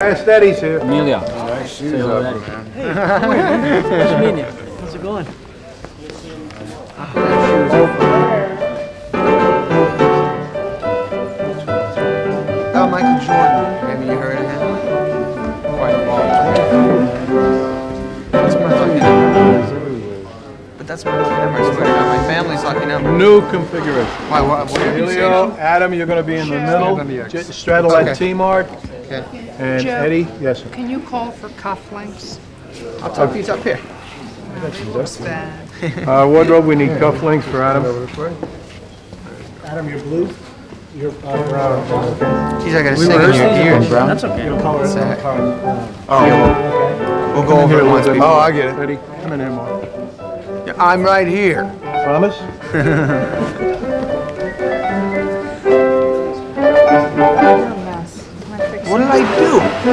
Fast Eddie's here. Amelia. Nice to meet you. How's it going? Oh, Michael Jordan. Maybe you heard of him? Quite a long That's my lucky number. But that's my lucky number, I swear to God. My family's lucky number. New configuration. Why, what, what did you Emilio. Adam, you're gonna be in the on the middle. Straddle that Okay. T-mark. Okay. And Joe. Eddie, yes, sir. Can you call for cufflinks? I'll talk to you up here. What's that? Uh, wardrobe, we need cufflinks for Adam. Adam, you're blue. You're brown. Geez, I gotta sing in your ears. That's okay. You'll color it Zach. card. Oh, we'll go over it once. we- Oh, I get it. Eddie, come in here, Mark. I'm right here. Promise? What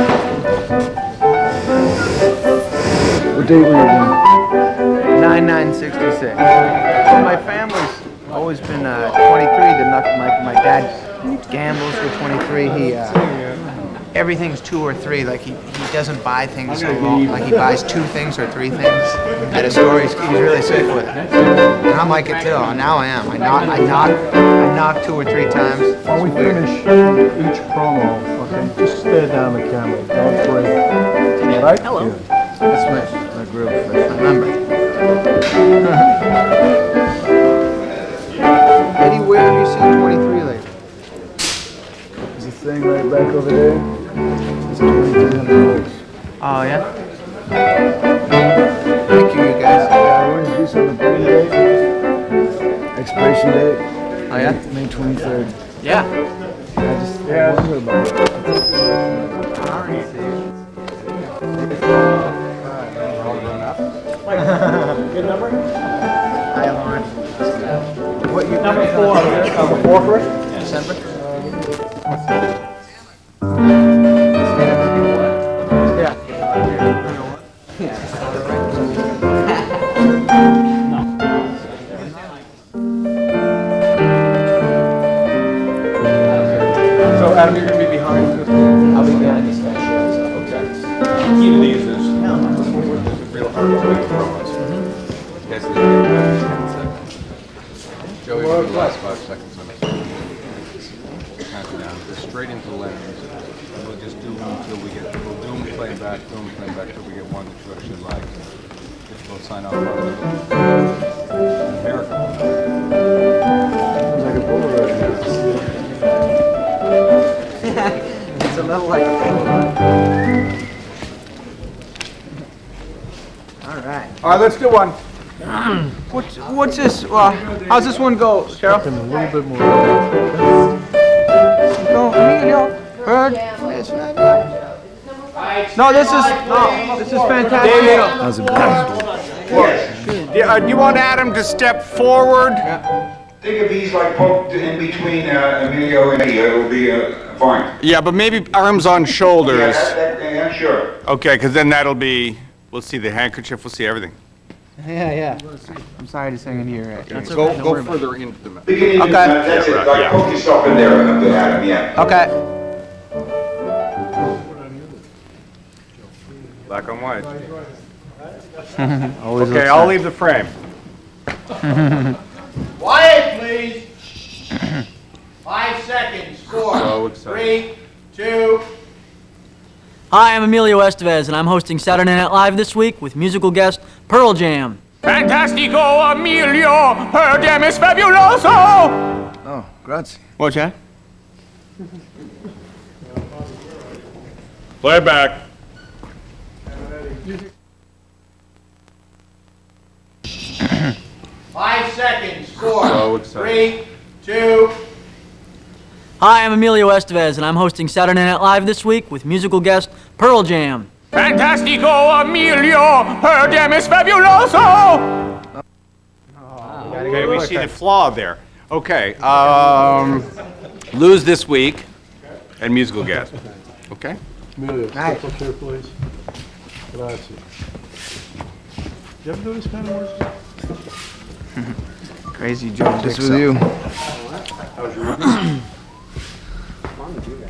date were you born? Nine nine sixty six. My family's always been uh, 23. The my my dad gambles for 23. He uh, everything's two or three. Like he, he doesn't buy things so long. Like he buys two things or three things at a store. He's, he's really sick with it. And I'm like it too. Now I am. I knock I knock I knock two or three times. When we finish each promo, okay, just stare down the camera, don't break. Right? Hello. Yeah. That's my, my groove. Remember. Eddie, where have you seen 23 lately? There's a thing right back over there. It's 2300 volts. Oh yeah. Thank you, you guys. Yeah, I wanted to do something pretty date. Expiration date, Oh yeah. May 23rd. Yeah. I I wonder about it. Hi, Lauren. What you? Number four. Number four first? December. Uh, Adam, you're gonna be behind? I'll be behind this guy. Okay. key to these is real hard to make promos. Yes, it is. Joey, for the last five seconds on this. Count down, straight into the lens. We'll just do them until we get, we'll do them playing back, do them playing back till we get one that you actually like. We'll sign off on it. Miracle. It's a little like. All right. All right, let's do one. What's what's this? Well, how's this one go, Carol? A little bit more. Go, Emilio. Heard? It's not bad. No, this is no, this is fantastic. Yeah, uh, do you want Adam to step forward? Think if he's like poked in between uh, Emilio and me. it'll be uh, fine. Yeah, but maybe arms on Yeah, shoulders. that, that, yeah, sure. Okay, because then that'll be, we'll see the handkerchief, we'll see everything. Yeah, yeah. I'm sorry to sing in here. That's Go, okay. Don't go worry about further into the map. Beginning, Okay. that's it, like poke yourself in there, Adam, yeah. Okay. Black on white. Okay, I'll leave the frame. Quiet, please. Five seconds. Four, So excited. Three, two, Hi, I'm Emilio Estevez, and I'm hosting Saturday Night Live this week with musical guest Pearl Jam. Fantastico, Emilio, Pearl Jam is fabuloso! Oh, grazie. What's that? Play it back. five seconds. Four, So excited. three, two, Hi, I'm Emilio Estevez, and I'm hosting Saturday Night Live this week with musical guest Pearl Jam. Fantastico, Emilio, Pearl Jam is fabuloso! Okay, we see the flaw there. Okay, um, lose this week and musical guest. Okay? Amelia, Nice. step up here, please. Grazie. You ever do this kind of work? Crazy Joe. Just with you.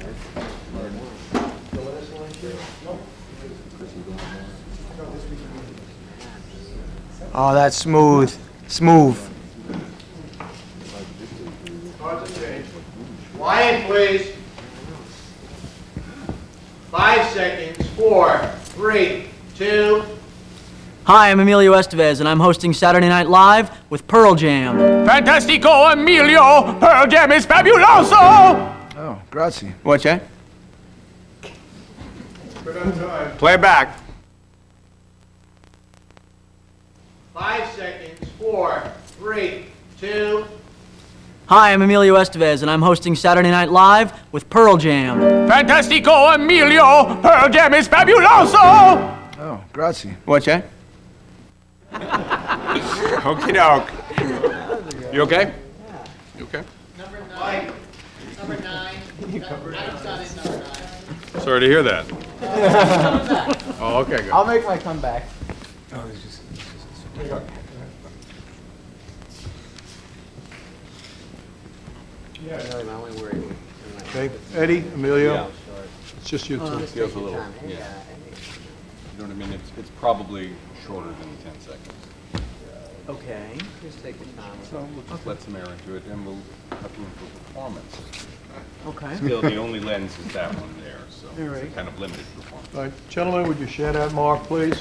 Oh, that's smooth. Smooth. Cards are changed. Quiet, please. Five seconds. Four, three, two, Hi, I'm Emilio Estevez, and I'm hosting Saturday Night Live with Pearl Jam. Fantastico Emilio, Pearl Jam is fabuloso! Oh, grazie. What's that? Good on time. Play it back. Five seconds. Four, three, two, Hi, I'm Emilio Estevez, and I'm hosting Saturday Night Live with Pearl Jam. Fantastico Emilio, Pearl Jam is fabuloso! Oh, grazie. What's that? Okey doke. You okay? Yeah. You okay? Mike. Number nine. Adam's not in number nine. Sorry to hear that. Oh, okay, good. I'll make my comeback. Okay, Eddie, Emilio? It's just you two. Feels a little, yeah. You know what I mean? It's, it's probably shorter than 10 seconds. Okay. Just take your time. So we'll just let some air into it and we'll have room for performance. Okay. Still, the only lens is that one there, so All right. it's a kind of limited performance. All right, gentlemen, would you share that mark, please?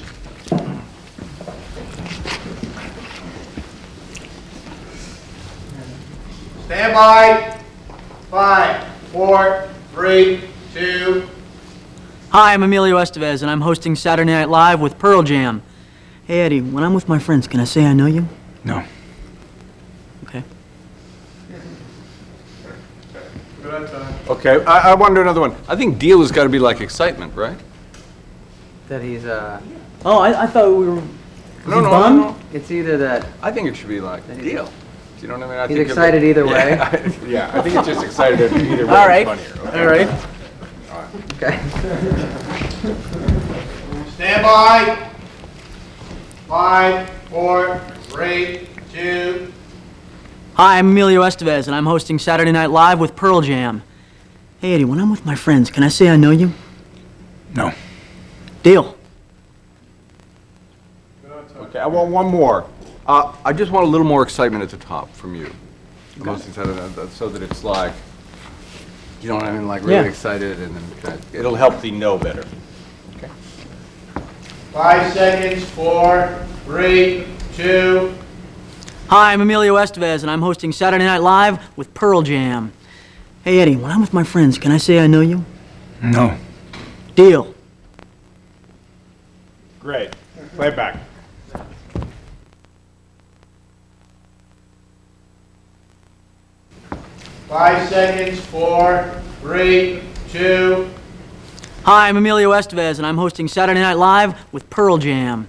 Stand by. Five, four, three, two, Hi, I'm Emilio Estevez, and I'm hosting Saturday Night Live with Pearl Jam. Hey, Eddie, when I'm with my friends, can I say I know you? No. Okay. Good on time. Okay, I, I want to do another one. I think deal has got to be like excitement, right? That he's, uh, Oh, I, I thought we were. No, no, no, bummed? no. it's either that I think it should be like deal. Do you know what I mean? I he's think if it- excited either way. Yeah, yeah, I think it's just excited if either way All right. is funnier, okay? All right. Okay. Stand by. Five, four, three, two, Hi, I'm Emilio Estevez, and I'm hosting Saturday Night Live with Pearl Jam. Hey, Eddie, when I'm with my friends, can I say I know you? No. Deal. Okay, I want one more. Uh, I just want a little more excitement at the top from you. I'm most excited, uh, so that it's like, you know what I mean, like really Yeah. excited, and then kind of- it'll help thee know better. Okay. five seconds. Four, three, two, Hi, I'm Emilio Estevez, and I'm hosting Saturday Night Live with Pearl Jam. Hey, Eddie, when I'm with my friends, can I say I know you? No. Deal. Great. Play it back. five seconds. Four, three, two, Hi, I'm Emilio Estevez, and I'm hosting Saturday Night Live with Pearl Jam.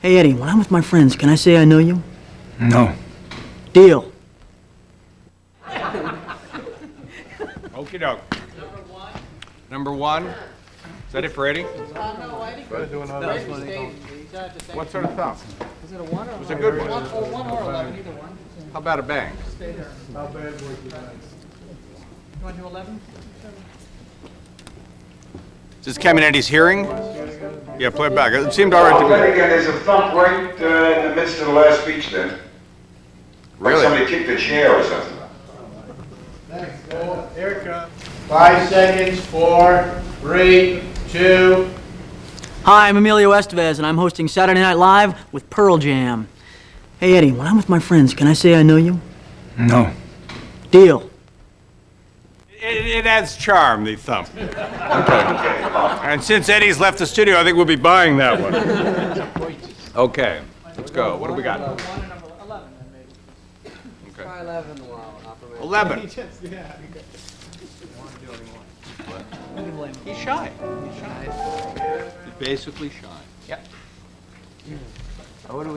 Hey, Eddie, when I'm with my friends, can I say I know you? No. Deal. Okey doke. Number one. Is that it for Eddie? What sort of thumb? Is it a one or It was a good one. one or eleven, either one? How about a bang? How bad was it? You want to do eleven? Is this Caminetti hearing? Yeah, play it back. It seemed all right Oh, to then me. again, there's a thump right uh, in the midst of the last speech then. Like Really? somebody kicked a chair or something. Here it comes. Five seconds. Four, three, two, Hi, I'm Emilio Estevez, and I'm hosting Saturday Night Live with Pearl Jam. Hey, Eddie, when I'm with my friends, can I say I know you? No. Deal. It, it adds charm, the thump. Okay. And since Eddie's left the studio, I think we'll be buying that one. Okay, let's go. What do we got? by 11 while 11. He just, yeah. He's shy. He's shy. He's basically shy. Yep. What do we